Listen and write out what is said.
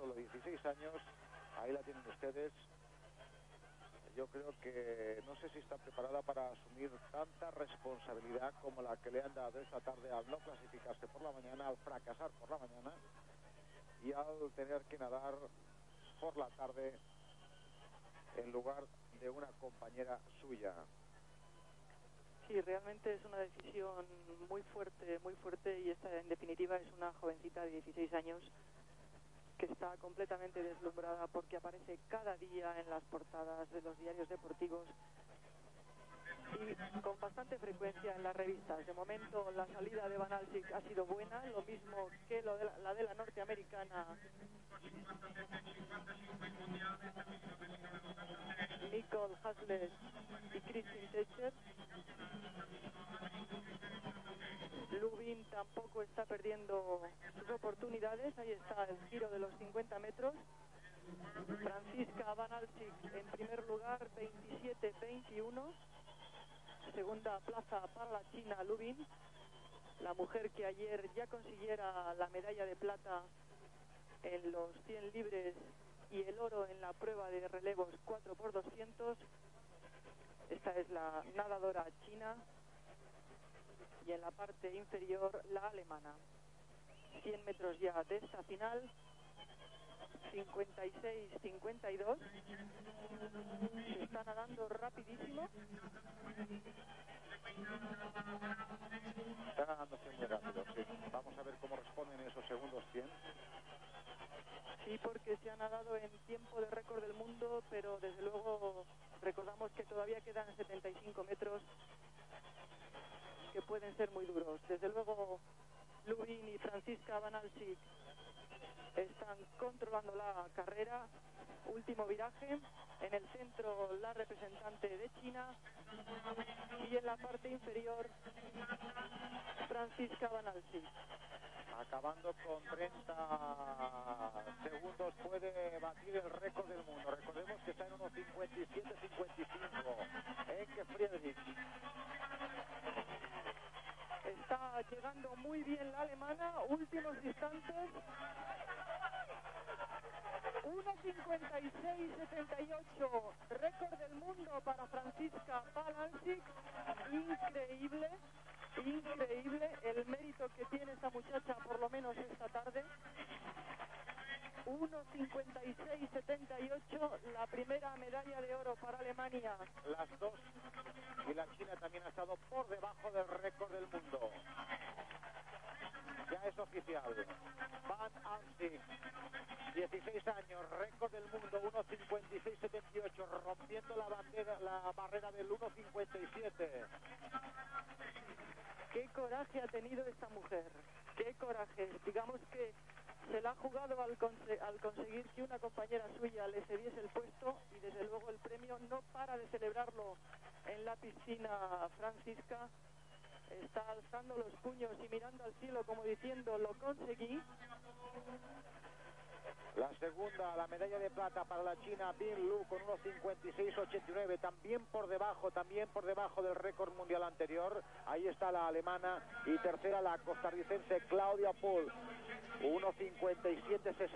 solo 16 años. Ahí la tienen ustedes. Yo creo que no sé si está preparada para asumir tanta responsabilidad como la que le han dado esta tarde al no clasificarse por la mañana, al fracasar por la mañana y al tener que nadar por la tarde en lugar de una compañera suya. Sí, realmente es una decisión muy fuerte, muy fuerte y esta en definitiva es una jovencita de 16 años que está completamente deslumbrada porque aparece cada día en las portadas de los diarios deportivos y con bastante frecuencia en las revistas. De momento la salida de Van Alsik ha sido buena, lo mismo que lo de la, la de la norteamericana Nicole Haslet y Christine Techer. Lubin tampoco está perdiendo sus oportunidades. Ahí está el giro de los 50 metros. Francisca Van Alsik en primer lugar, 27-21. Segunda plaza para la China Lubin, la mujer que ayer ya consiguiera la medalla de plata en los 100 libres y el oro en la prueba de relevos 4 por 200 Esta es la nadadora china y en la parte inferior la alemana. 100 metros ya de esta final. 56-52. Se está nadando rapidísimo. Sí, porque se ha nadado en tiempo de récord del mundo, pero desde luego recordamos que todavía quedan 75 metros que pueden ser muy duros. Desde luego, Lubin y Francisca Van están controlando la carrera. Último viraje. En el centro, la representante de China. Y en la parte inferior, Francisca Van Alsik. Acabando con 30 segundos puede batir el récord del mundo. Recordemos que está en unos 57-55. Enke Friedrich. Está llegando muy bien la alemana. Últimos instantes. 1.56.78, récord del mundo para Francisca Palancic, muchacha por lo menos esta tarde. 1.56.78, la primera medalla de oro para Alemania. Las dos. Y la China también ha estado por debajo del récord del mundo. Ya es oficial. Van Amsik, 16 años, récord del mundo, 1.56.78, rompiendo la, bandera, la barrera del 1.57. Coraje ha tenido esta mujer, qué coraje. Digamos que se la ha jugado al, conse al, conseguir que una compañera suya le cediese el puesto y desde luego el premio no para de celebrarlo en la piscina Francisca. Está alzando los puños y mirando al cielo como diciendo lo conseguí. La segunda, la medalla de plata para la China, Bin Lu con unos 56.89, también por debajo, también por debajo del récord mundial anterior. Ahí está la alemana y tercera la costarricense Claudia Pohl, 1.57.60.